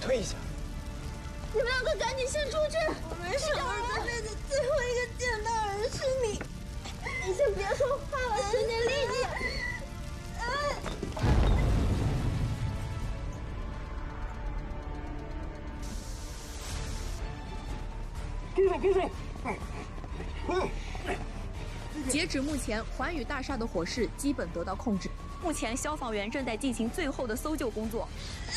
推一下。你们两个赶紧先出去！我没事，我这辈子最后一个见到的人是你。你先别说话了，省点力气。住手！住手！截止目前，环宇大厦的火势基本得到控制。目前，消防员正在进行最后的搜救工作。站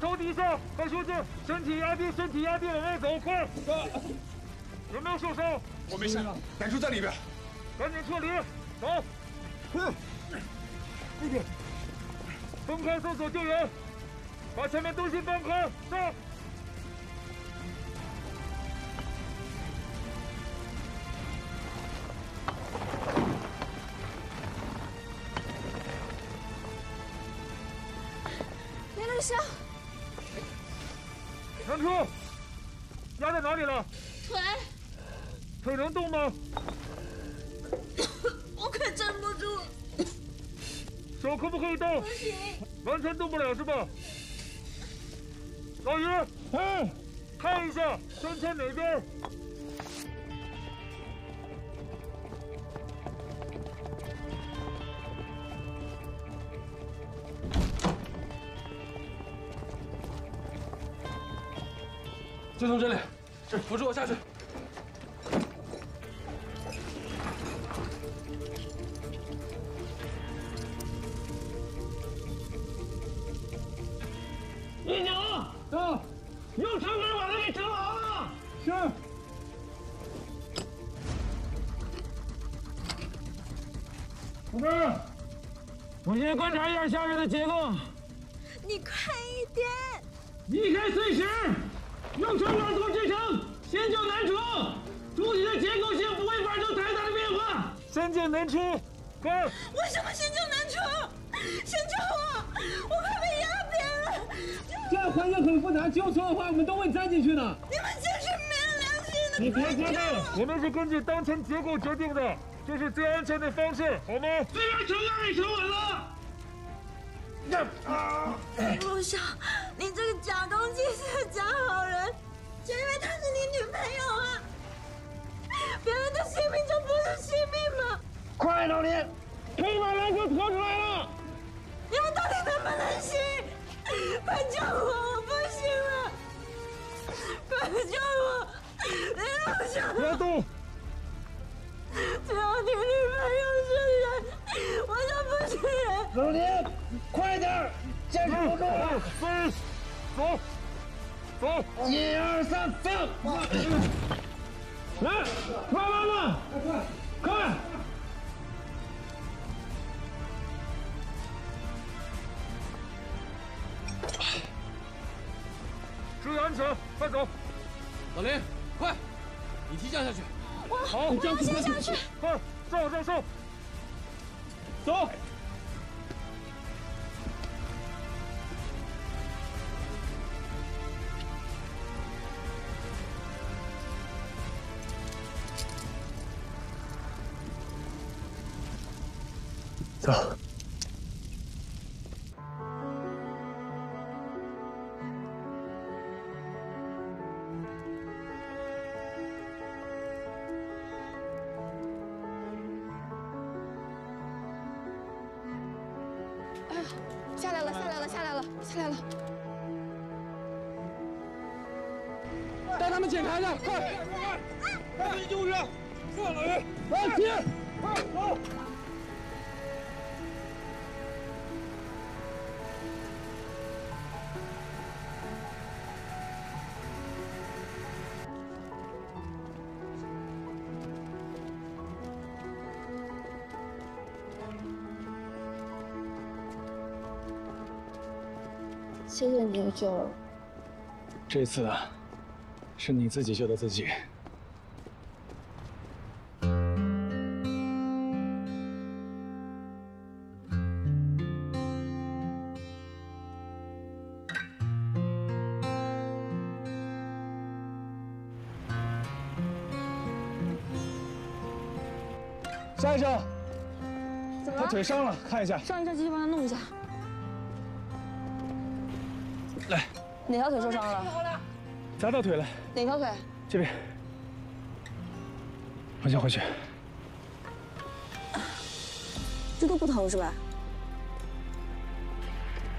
头低下，快出去！身体压低，身体压低，往外走，快！有没有受伤？我没事，男主在里边。赶紧撤离，走！那边，分开搜索救援，把前面东西搬开，上！林乐香，南车，压在哪里了？腿，腿能动吗？我快站不住了。手可不可以动？不行，完全动不了是吧？老于，嗯，看一下身前哪边？就从这里，是扶住我下去。一娘，啊，用长杆把他给整好了。是。虎哥，我先观察一下下面的结构。你快一点！移开碎石，用长杆做支撑，先救南楚。主体的结构性不会发生太大的变化。先救南楚，快！为什么先救南楚？先救我！我快被压扁了！这样环境很复杂，救错的话，我们都会栽进去的。你们真是没有良心的！你别激动，我们是根据当前结构决定的，这是最安全的方式，好吗？这边承压也承稳了。陆晓，你是你女朋友啊？别人的性命就不是性命吗？快，老林，可以把篮球拖出来了。你们到底能不能行？快救我！我不行了！快救我！林陆晓，别动！只要你女朋友是人，我就不是人。老林，快点，坚持不住了！飞，走，走！一二三，放！来，慢慢慢，快，快！注意安全，快走！老林，快，你提降下去。好，我要先下去。快，上上上！走！走。哎呀，下来了，下来了，下来了，下来了！带他们检查一下，快！赶紧救援！快，老于，来接！快走！谢谢你救了，这次啊是你自己救的自己。肖医生，他腿伤了，看一下，上一针继续帮他弄一下。来，哪条腿受伤了？砸到腿了，哪条腿？这边。我先回去。这都不疼是吧？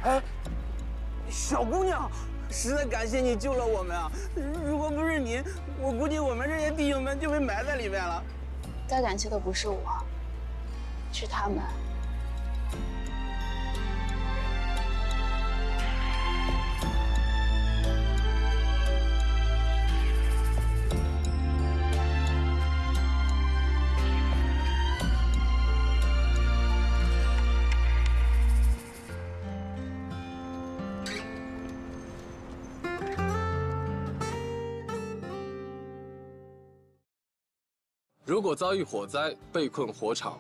哎，小姑娘，实在感谢你救了我们啊！如果不是你，我估计我们这些弟兄们就被埋在里面了。该感谢的不是我，是他们。如果遭遇火灾，被困火场，